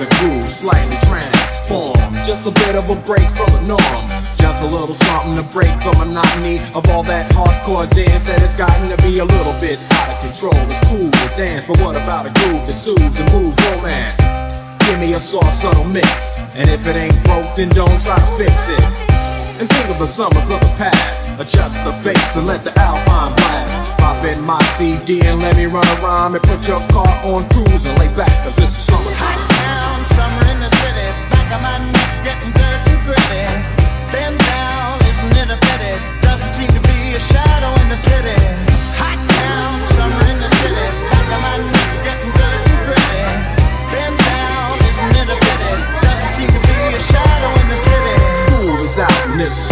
A groove slightly transformed. Just a bit of a break from the norm. Just a little something to break the monotony of all that hardcore dance that has gotten to be a little bit out of control. It's cool to dance, but what about a groove that soothes and moves romance? Give me a soft, subtle mix. And if it ain't broke, then don't try to fix it. And think of the summers of the past. Adjust the bass and let the alpine blast. Pop in my CD and let me run around and put your car on cruise and lay back, cause it's summertime.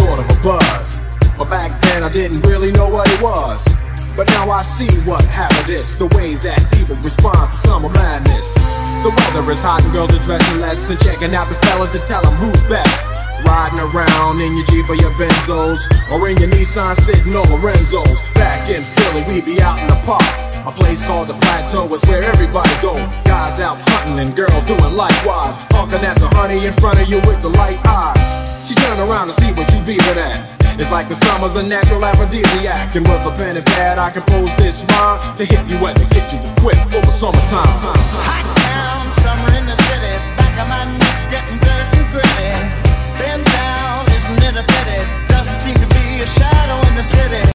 Sort of a buzz. But back then I didn't really know what it was. But now I see what happened is the way that people respond to summer madness. The weather is hot and girls are dressing less and checking out the fellas to tell them who's best. Riding around in your Jeep or your Benzos or in your Nissan sitting on Lorenzo's. Back in Philly, we be out in the park. A place called the Plateau is where everybody go. Guys out hunting and girls doing likewise. Honking at the honey in front of you with the light eyes. Turn around to see what you beavin' at. It's like the summer's a natural aphrodisiac. And with a pen and pad, I compose this rhyme to hit you at the get you quick for the summertime. Hot town, summer